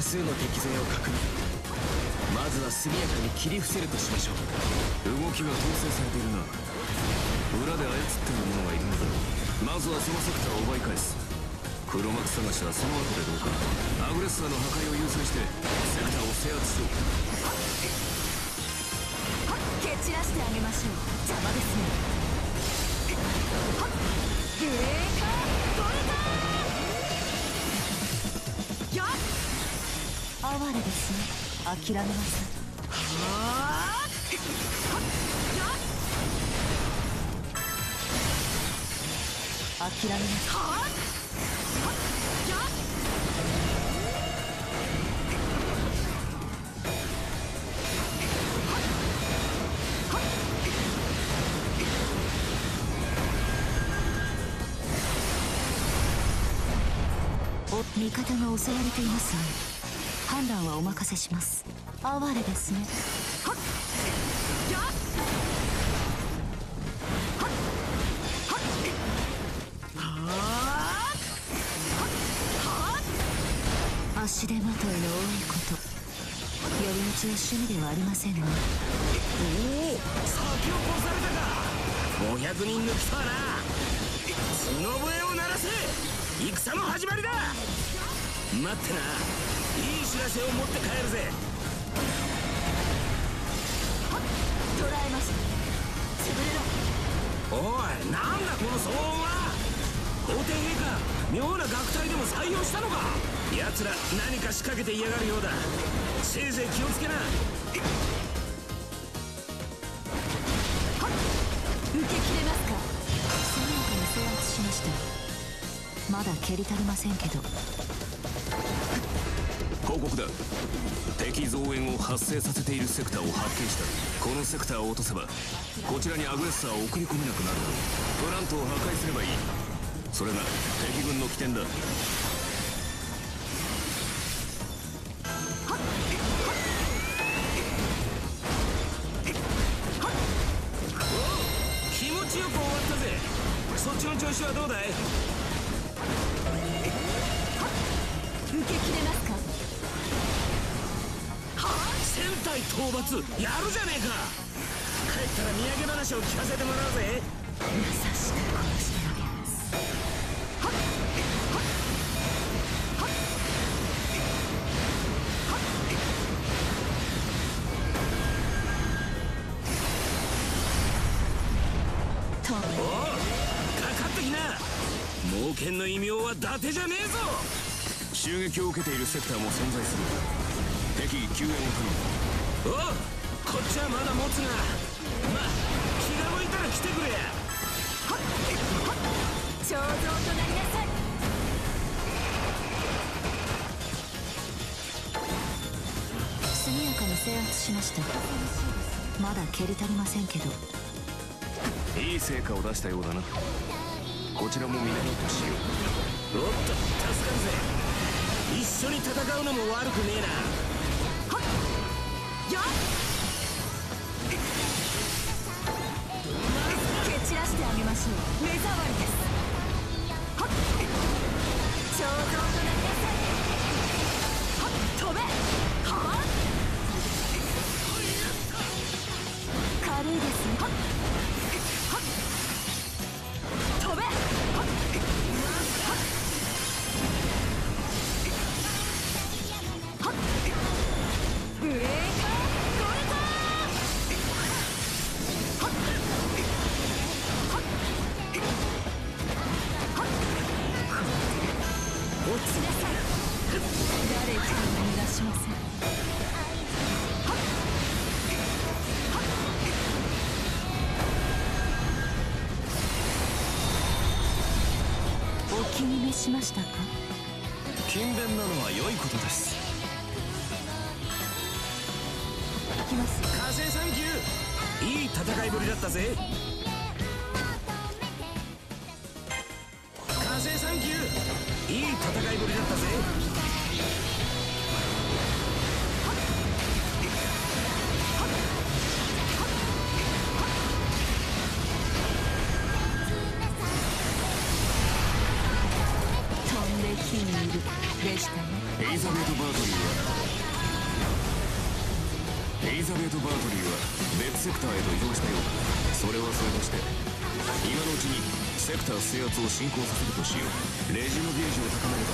多数の敵勢を確認まずは速やかに切り伏せるとしましょう動きが統制されているな裏で操っている者がいるのだまずはそのセクターを奪い返す黒幕探しはその後でどうかアグレッサーの破壊を優先してセクターを制圧しろ蹴散らしてあげましょう邪魔ですねはっ！哀れですね。諦めません。はっやっ諦めます。お味方が襲われていますね判断はお任せします。哀れですね。はっ。やっ。足手まといの多いこと。寄り道は趣味ではありませんね。おお先を越されたか。500人抜きとはな。角笛を鳴らせ。戦の始まりだ。待ってな。いい知らせを持って帰るぜ。捕らえました潰れろ。おいなんだこの騒音は。皇帝陛下妙な楽隊でも採用したのか。奴ら何か仕掛けて嫌がるようだ。せいぜい気をつけな。受け切れますか。速やかに制圧しました。まだ蹴り足りませんけど報告だ。敵増援を発生させているセクターを発見した。このセクターを落とせばこちらにアグレッサーを送り込めなくなる。プラントを破壊すればいい。それが敵軍の起点だ。気持ちよく終わったぜ。そっちの調子はどうだい？受け切れますか？戦隊討伐やるじゃねえか。帰ったら土産話を聞かせてもらうぜ。優しく。殺してあげますとおかかっ。てきな猛犬の異名は伊達じゃねえぞ襲撃を受けているセクターも存在する敵救援を頼むおうこっちはまだ持つがま気が向いたら来てくれ。はっはっ彫像となりなさい速やかに制圧しましたまだ蹴り足りませんけどいい成果を出したようだなこちらも南としようおっと助かるぜ一緒に戦うのも悪くねえな気に召しましたか？勤勉なのは良いことです。行きます。火星サンキューいい戦いぶりだったぜ。火星サンキューいい戦いぶりだったぜにいるでしたねエリザベート・バートリーはエリザベート・バートリーは別セクターへと移動したようそれはそれとして今のうちにセクター制圧を進行させる。としようレジのゲージを高めれば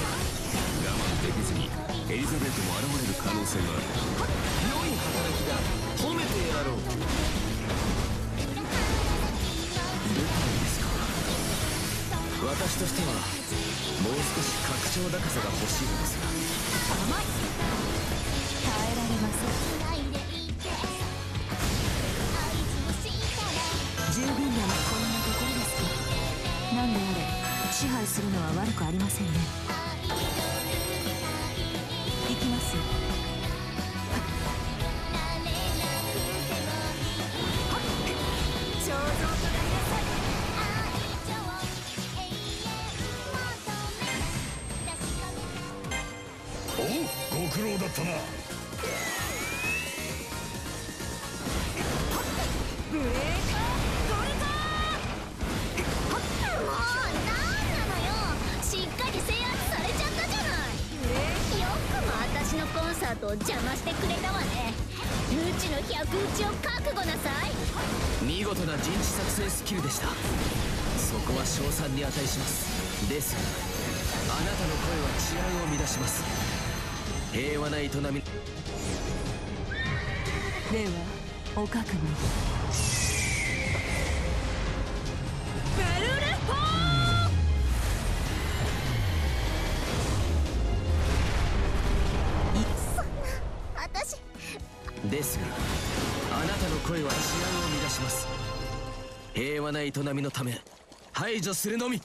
我慢できずにエリザベートも現れる可能性が。ある良い働きだ。褒めてやろう。私としてはもう少し格調高さが欲しいのですが。甘い。耐えられません。十分なこんなところですが何であれ支配する。のは悪くありませんねだったな。ブレーカー。トルカもうなんなのよしっかり制圧されちゃったじゃないよくも私のコンサートを邪魔してくれたわね無知の百打ちを覚悟なさい見事な陣地作戦スキルでしたそこは称賛に値しますですがあなたの声は治安を乱します平和な営み。ではお覚悟ベルレポ私。ですがあなたの声は治安を乱します。平和な営みのため排除するのみ